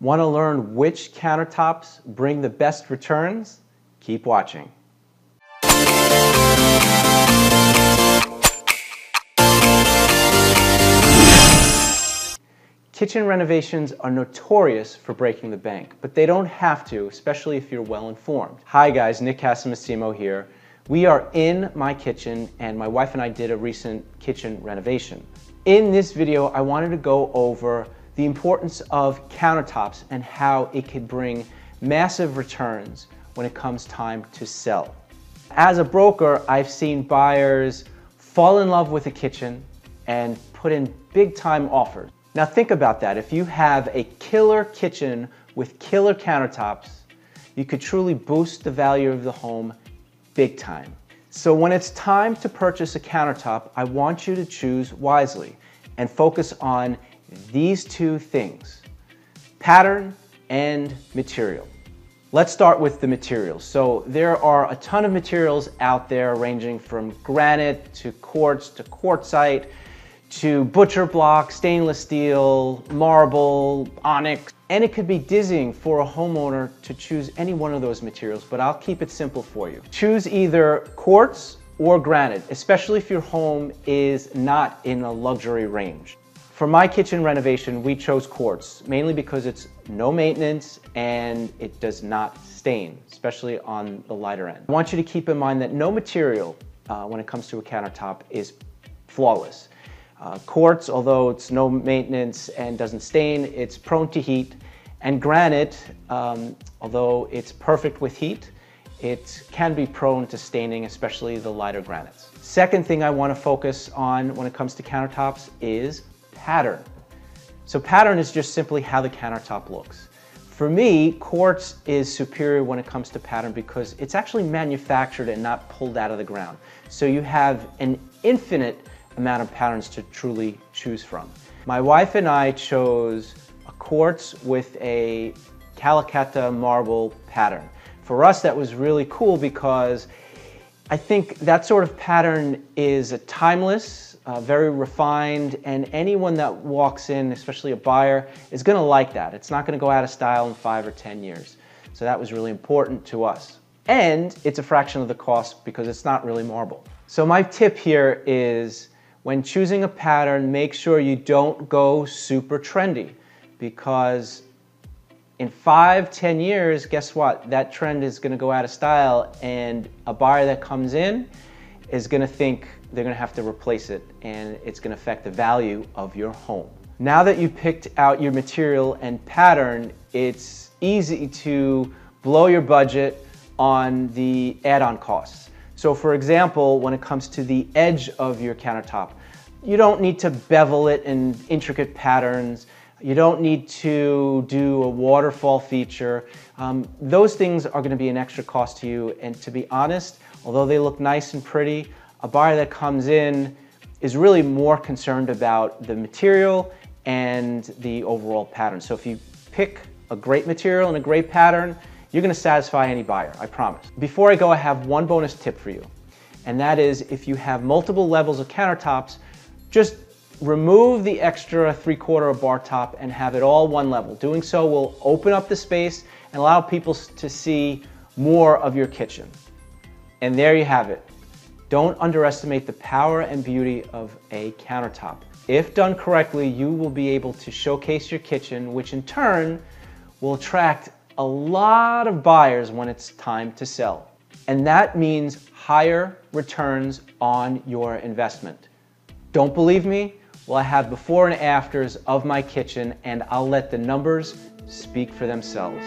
Want to learn which countertops bring the best returns? Keep watching. Kitchen renovations are notorious for breaking the bank, but they don't have to, especially if you're well informed. Hi guys, Nick Casamassimo here. We are in my kitchen and my wife and I did a recent kitchen renovation. In this video, I wanted to go over the importance of countertops and how it could bring massive returns when it comes time to sell. As a broker, I've seen buyers fall in love with a kitchen and put in big time offers. Now think about that. If you have a killer kitchen with killer countertops, you could truly boost the value of the home big time. So when it's time to purchase a countertop, I want you to choose wisely and focus on these two things, pattern and material. Let's start with the materials. So there are a ton of materials out there ranging from granite to quartz to quartzite to butcher block, stainless steel, marble, onyx, and it could be dizzying for a homeowner to choose any one of those materials, but I'll keep it simple for you. Choose either quartz or granite, especially if your home is not in a luxury range. For my kitchen renovation, we chose quartz, mainly because it's no maintenance and it does not stain, especially on the lighter end. I want you to keep in mind that no material uh, when it comes to a countertop is flawless. Uh, quartz, although it's no maintenance and doesn't stain, it's prone to heat. And granite, um, although it's perfect with heat, it can be prone to staining, especially the lighter granites. Second thing I want to focus on when it comes to countertops is pattern. So pattern is just simply how the countertop looks. For me, quartz is superior when it comes to pattern because it's actually manufactured and not pulled out of the ground. So you have an infinite amount of patterns to truly choose from. My wife and I chose a quartz with a Calacatta marble pattern. For us, that was really cool because I think that sort of pattern is a timeless, uh, very refined, and anyone that walks in, especially a buyer, is gonna like that. It's not gonna go out of style in five or 10 years. So that was really important to us. And it's a fraction of the cost because it's not really marble. So my tip here is when choosing a pattern, make sure you don't go super trendy because in five, ten years, guess what? That trend is gonna go out of style and a buyer that comes in is gonna think they're gonna have to replace it and it's gonna affect the value of your home. Now that you picked out your material and pattern, it's easy to blow your budget on the add-on costs. So for example, when it comes to the edge of your countertop, you don't need to bevel it in intricate patterns. You don't need to do a waterfall feature. Um, those things are gonna be an extra cost to you. And to be honest, although they look nice and pretty, a buyer that comes in is really more concerned about the material and the overall pattern. So if you pick a great material and a great pattern, you're gonna satisfy any buyer, I promise. Before I go, I have one bonus tip for you. And that is if you have multiple levels of countertops, just remove the extra three quarter bar top and have it all one level. Doing so will open up the space and allow people to see more of your kitchen. And there you have it. Don't underestimate the power and beauty of a countertop. If done correctly, you will be able to showcase your kitchen, which in turn will attract a lot of buyers when it's time to sell. And that means higher returns on your investment. Don't believe me? Well, I have before and afters of my kitchen and I'll let the numbers speak for themselves.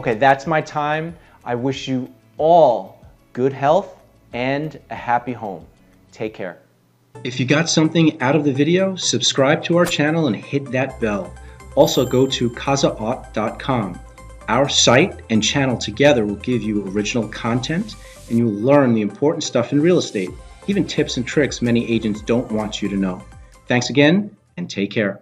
Okay, that's my time. I wish you all good health and a happy home. Take care. If you got something out of the video, subscribe to our channel and hit that bell. Also go to casaott.com. Our site and channel together will give you original content and you'll learn the important stuff in real estate, even tips and tricks many agents don't want you to know. Thanks again and take care.